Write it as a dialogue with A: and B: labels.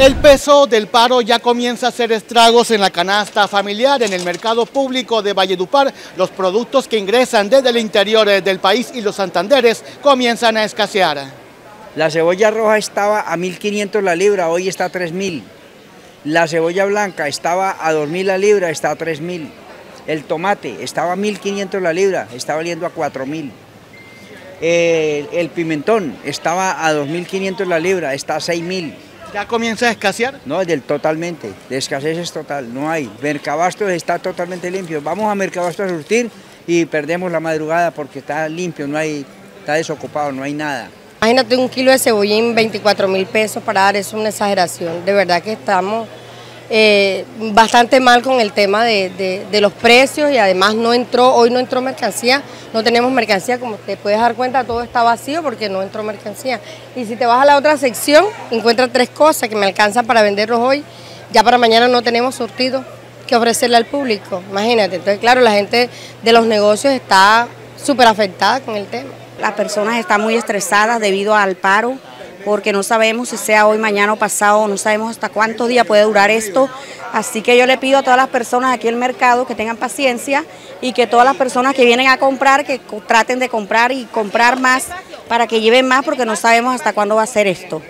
A: El peso del paro ya comienza a hacer estragos en la canasta familiar, en el mercado público de Valledupar. Los productos que ingresan desde el interior eh, del país y los santanderes comienzan a escasear.
B: La cebolla roja estaba a 1.500 la libra, hoy está a 3.000. La cebolla blanca estaba a 2.000 la libra, está a 3.000. El tomate estaba a 1.500 la libra, está valiendo a 4.000. El, el pimentón estaba a 2.500 la libra, está a 6.000.
A: ¿Ya comienza a escasear?
B: No, del totalmente, de escasez es total, no hay. Mercabastos está totalmente limpio. Vamos a Mercabastos a surtir y perdemos la madrugada porque está limpio, no hay, está desocupado, no hay nada.
C: Imagínate un kilo de cebollín, 24 mil pesos para dar, es una exageración. De verdad que estamos eh, bastante mal con el tema de, los precios y además no entró, hoy no entró mercancía, no tenemos mercancía, como te puedes dar cuenta todo está vacío porque no entró mercancía. Y si te vas a la otra sección, encuentras tres cosas que me alcanzan para venderlos hoy, ya para mañana no tenemos surtido que ofrecerle al público, imagínate. Entonces claro, la gente de los negocios está súper afectada con el tema.
D: Las personas están muy estresadas debido al paro, porque no sabemos si sea hoy, mañana o pasado, no sabemos hasta cuántos días puede durar esto. Así que yo le pido a todas las personas aquí en el mercado que tengan paciencia y que todas las personas que vienen a comprar, que traten de comprar y comprar más para que lleven más porque no sabemos hasta cuándo va a ser esto.